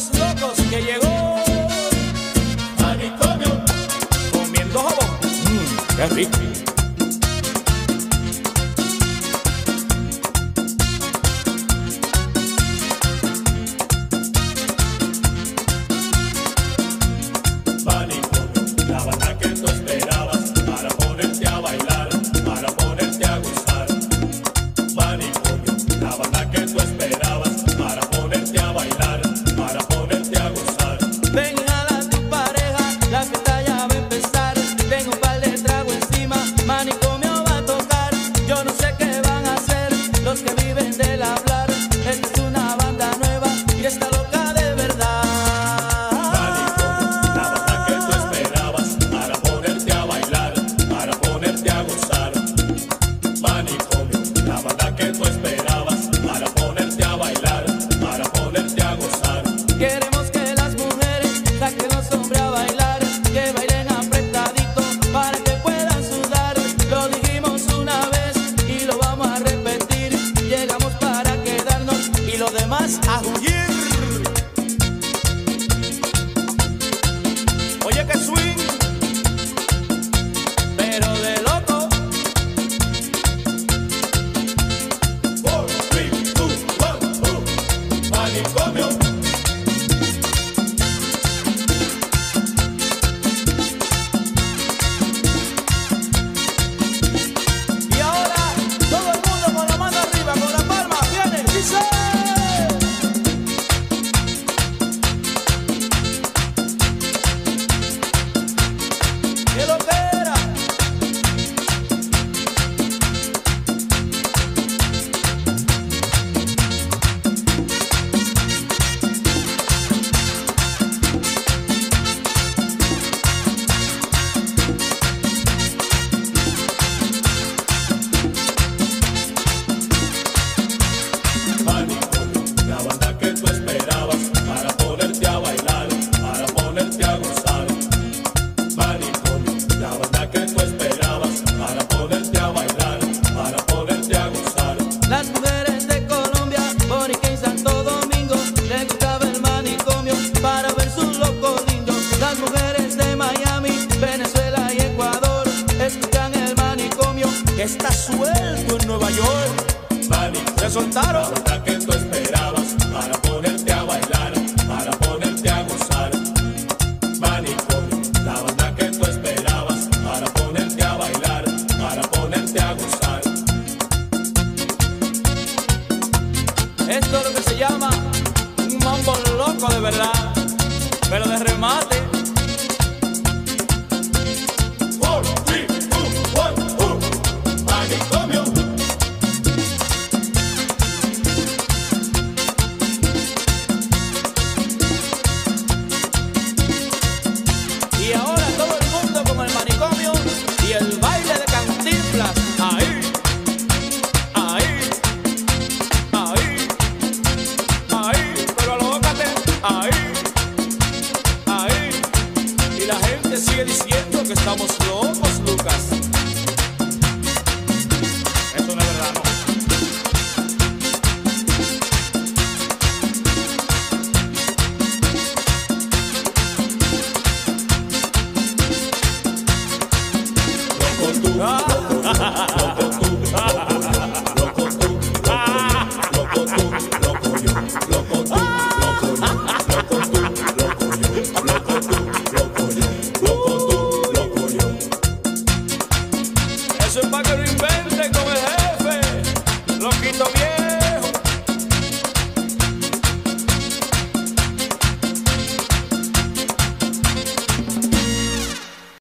los locos que llegó. Manicomio. Comiendo jabón. Mm, qué rico. Manicomio, la batalla. acostumbraba a. está suelto en Nueva York. Mami, te soltaron la que tú esperabas para ponerte a bailar, para ponerte a gozar. Mani, la banda que tú esperabas para ponerte a bailar, para ponerte a gozar. Esto es lo que se llama un mambo loco de verdad, pero de remate. sigue diciendo que estamos locos, Lucas.